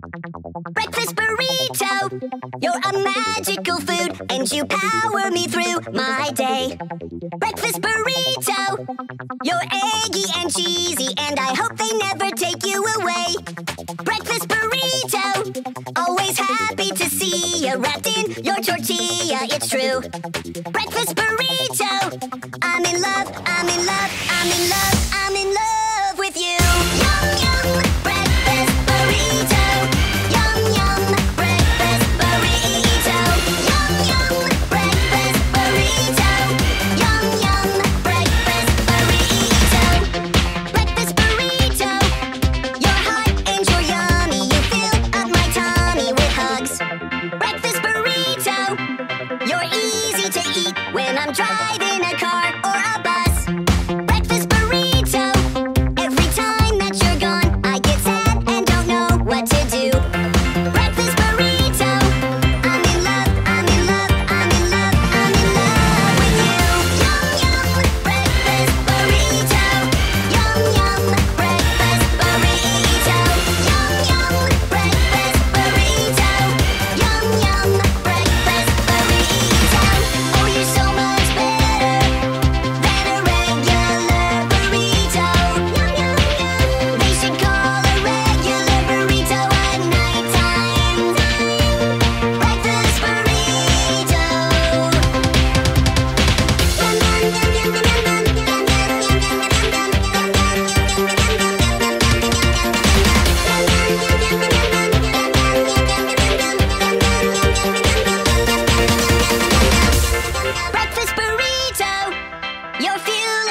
Breakfast burrito, you're a magical food, and you power me through my day. Breakfast burrito, you're eggy and cheesy, and I hope they never take you away. Breakfast burrito, always happy to see you wrapped in your tortilla, it's true. Breakfast burrito, I'm in love, I'm in love, I'm in love,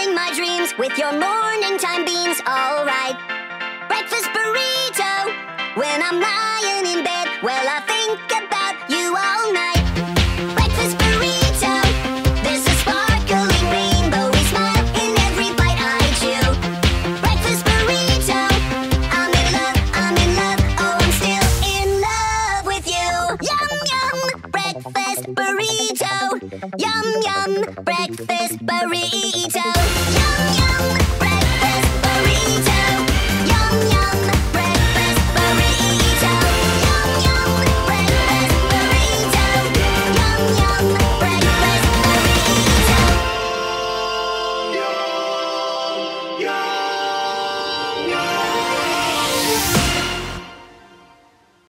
fueling my dreams with your morning time beans, alright. Breakfast burrito. When I'm lying in bed, well, I think about Yum, yum, breakfast burrito. Yum,